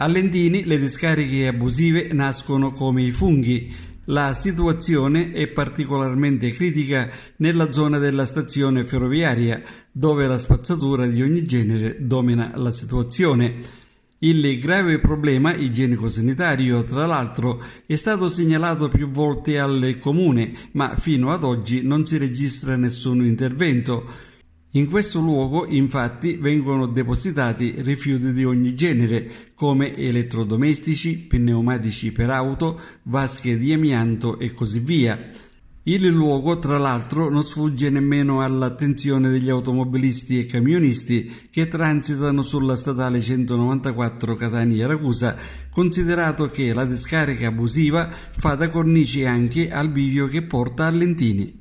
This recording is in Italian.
A Lentini le discariche abusive nascono come i funghi. La situazione è particolarmente critica nella zona della stazione ferroviaria, dove la spazzatura di ogni genere domina la situazione. Il grave problema igienico-sanitario, tra l'altro, è stato segnalato più volte al comune, ma fino ad oggi non si registra nessun intervento. In questo luogo infatti vengono depositati rifiuti di ogni genere come elettrodomestici, pneumatici per auto, vasche di amianto e così via. Il luogo, tra l'altro, non sfugge nemmeno all'attenzione degli automobilisti e camionisti che transitano sulla statale 194 Catania-Ragusa, considerato che la discarica abusiva fa da cornice anche al bivio che porta a Lentini.